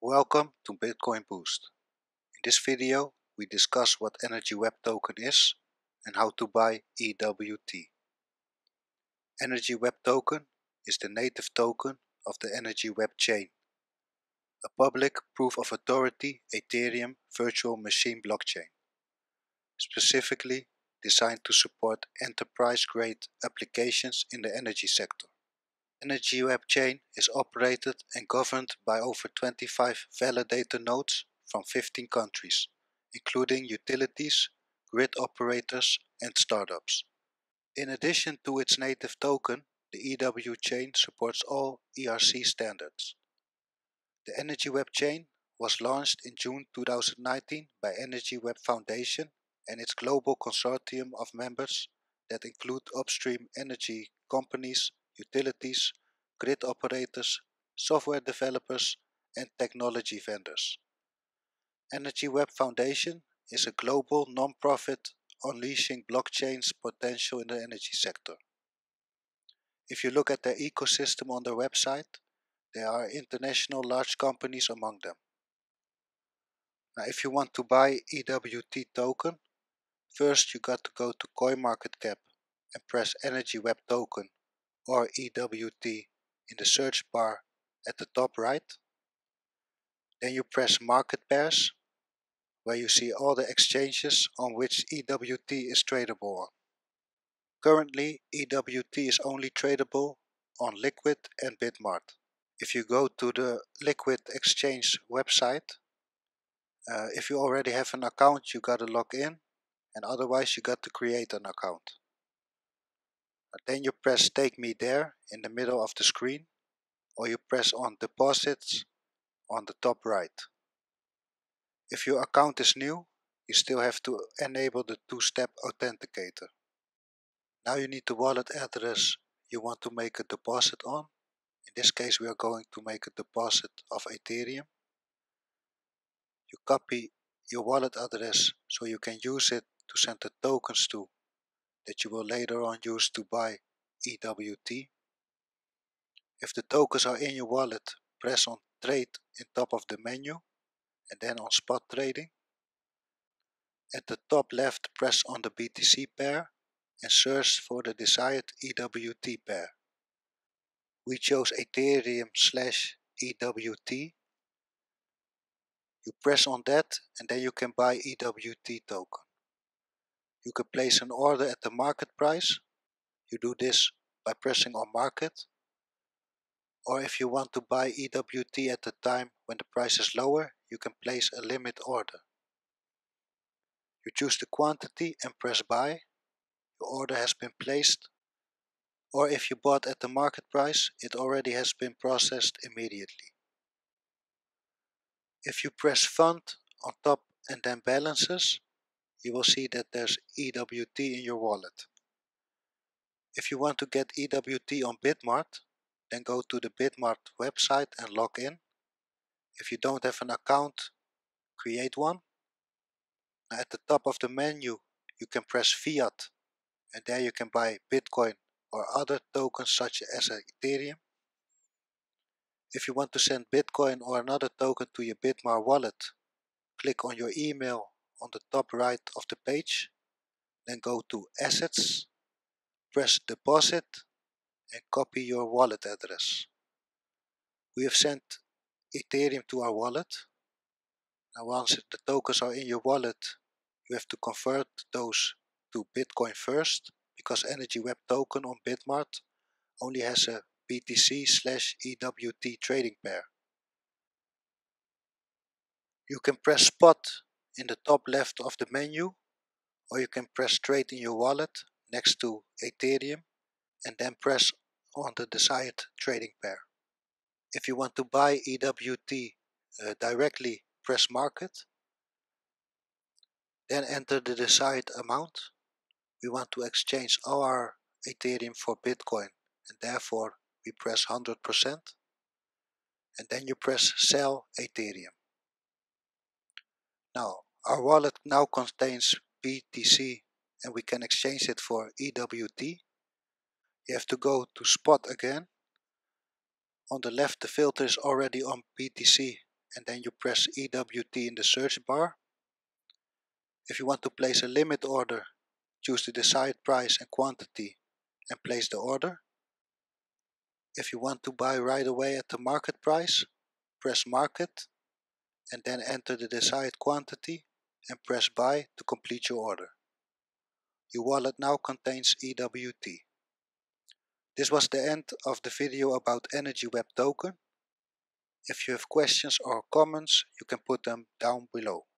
Welcome to Bitcoin Boost. In this video we discuss what Energy Web Token is and how to buy EWT. Energy Web Token is the native token of the Energy Web chain, a public proof of authority Ethereum virtual machine blockchain, specifically designed to support enterprise-grade applications in the energy sector. Energy Web Chain is operated and governed by over 25 validator nodes from 15 countries, including utilities, grid operators, and startups. In addition to its native token, the EW chain supports all ERC standards. The Energy Web chain was launched in June 2019 by Energy Web Foundation and its global consortium of members that include upstream energy companies utilities, grid operators, software developers, and technology vendors. Energy Web Foundation is a global non-profit unleashing blockchain's potential in the energy sector. If you look at their ecosystem on their website, there are international large companies among them. Now if you want to buy EWT token, first you got to go to CoinMarketCap and press Energy Web Token or EWT in the search bar at the top right. Then you press market pairs where you see all the exchanges on which EWT is tradable. Currently EWT is only tradable on Liquid and Bitmart. If you go to the Liquid exchange website, uh, if you already have an account you gotta log in and otherwise you got to create an account. Then you press take me there in the middle of the screen or you press on deposits on the top right. If your account is new, you still have to enable the two-step authenticator. Now you need the wallet address you want to make a deposit on. In this case we are going to make a deposit of Ethereum. You copy your wallet address so you can use it to send the tokens to that you will later on use to buy EWT. If the tokens are in your wallet, press on trade in top of the menu and then on spot trading. At the top left press on the BTC pair and search for the desired EWT pair. We chose Ethereum slash EWT. You press on that and then you can buy EWT token. You can place an order at the market price. You do this by pressing on market. Or if you want to buy EWT at the time when the price is lower, you can place a limit order. You choose the quantity and press buy. Your order has been placed. Or if you bought at the market price, it already has been processed immediately. If you press fund on top and then balances, you will see that there's EWT in your wallet. If you want to get EWT on Bitmart, then go to the Bitmart website and log in. If you don't have an account, create one. Now at the top of the menu, you can press Fiat and there you can buy Bitcoin or other tokens such as Ethereum. If you want to send Bitcoin or another token to your Bitmart wallet, click on your email on the top right of the page. Then go to Assets, press Deposit and copy your wallet address. We have sent Ethereum to our wallet. Now once the tokens are in your wallet, you have to convert those to Bitcoin first because Energy Web token on Bitmart only has a BTC slash EWT trading pair. You can press spot in the top left of the menu or you can press trade in your wallet next to Ethereum and then press on the desired trading pair. If you want to buy EWT uh, directly press market then enter the desired amount. We want to exchange all our Ethereum for Bitcoin and therefore we press 100% and then you press sell Ethereum. Now our wallet now contains BTC and we can exchange it for EWT. You have to go to spot again. On the left the filter is already on BTC and then you press EWT in the search bar. If you want to place a limit order, choose the desired price and quantity and place the order. If you want to buy right away at the market price, press market and then enter the desired quantity and press buy to complete your order. Your wallet now contains EWT. This was the end of the video about Energy Web Token. If you have questions or comments, you can put them down below.